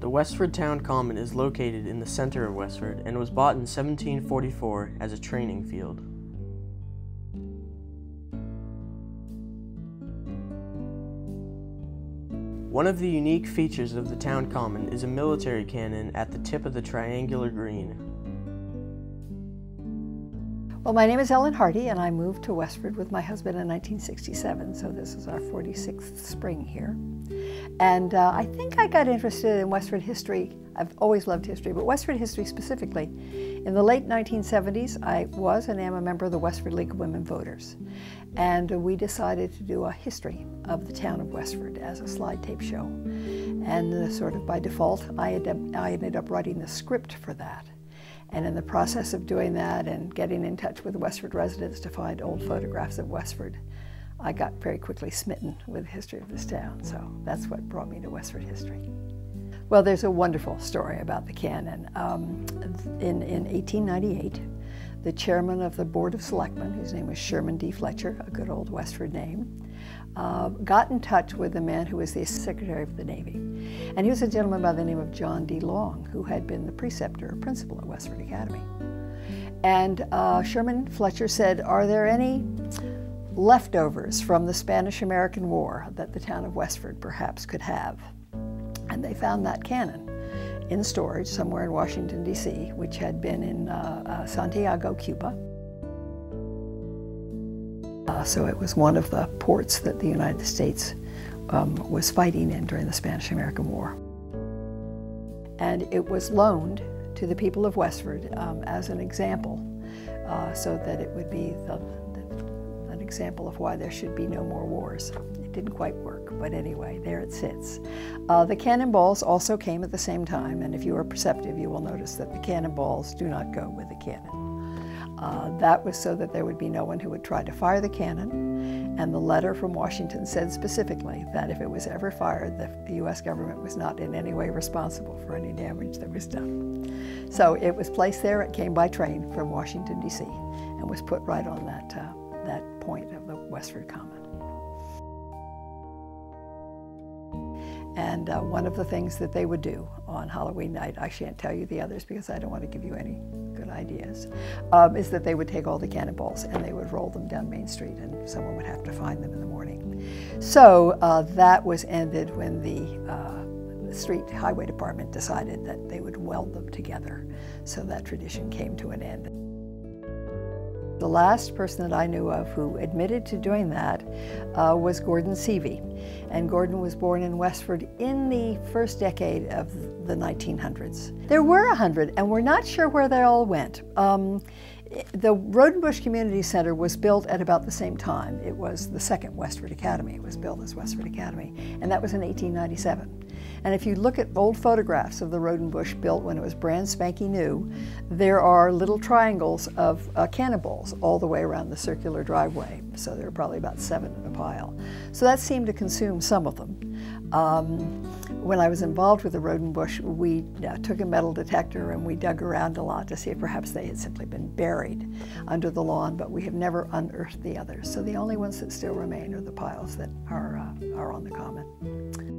The Westford Town Common is located in the center of Westford and was bought in 1744 as a training field. One of the unique features of the town common is a military cannon at the tip of the triangular green. Well, my name is Ellen Hardy, and I moved to Westford with my husband in 1967, so this is our 46th spring here. And uh, I think I got interested in Westford history. I've always loved history, but Westford history specifically. In the late 1970s, I was and am a member of the Westford League of Women Voters. And we decided to do a history of the town of Westford as a slide tape show. And uh, sort of by default, I, I ended up writing the script for that. And in the process of doing that and getting in touch with Westford residents to find old photographs of Westford, I got very quickly smitten with the history of this town. So that's what brought me to Westford history. Well, there's a wonderful story about the cannon. Um, in, in 1898, the chairman of the Board of Selectmen, whose name was Sherman D. Fletcher, a good old Westford name, uh, got in touch with the man who was the Secretary of the Navy. And he was a gentleman by the name of John D. Long, who had been the preceptor or principal at Westford Academy. And uh, Sherman Fletcher said, Are there any leftovers from the Spanish American War that the town of Westford perhaps could have? And they found that cannon in storage somewhere in Washington, D.C., which had been in uh, uh, Santiago, Cuba. Uh, so it was one of the ports that the United States um, was fighting in during the Spanish-American War. And it was loaned to the people of Westford um, as an example uh, so that it would be the, the, an example of why there should be no more wars. It didn't quite work, but anyway, there it sits. Uh, the cannonballs also came at the same time, and if you are perceptive, you will notice that the cannonballs do not go with the cannon. Uh, that was so that there would be no one who would try to fire the cannon. And the letter from Washington said specifically that if it was ever fired, the U.S. government was not in any way responsible for any damage that was done. So it was placed there. It came by train from Washington, D.C., and was put right on that, uh, that point of the Westford Common. And uh, one of the things that they would do on Halloween night, I shan't tell you the others because I don't want to give you any good ideas, um, is that they would take all the cannonballs and they would roll them down Main Street and someone would have to find them in the morning. So uh, that was ended when the, uh, the street highway department decided that they would weld them together. So that tradition came to an end. The last person that I knew of who admitted to doing that uh, was Gordon Seavey. And Gordon was born in Westford in the first decade of the 1900s. There were a hundred, and we're not sure where they all went. Um, the Roudenbush Community Center was built at about the same time. It was the second Westford Academy. It was built as Westford Academy, and that was in 1897. And if you look at old photographs of the Roudenbush built when it was brand spanking new, there are little triangles of uh, cannonballs all the way around the circular driveway. So there are probably about seven in a pile. So that seemed to consume some of them. Um, when I was involved with the Roudenbush, we uh, took a metal detector and we dug around a lot to see if perhaps they had simply been buried under the lawn, but we have never unearthed the others. So the only ones that still remain are the piles that are, uh, are on the common.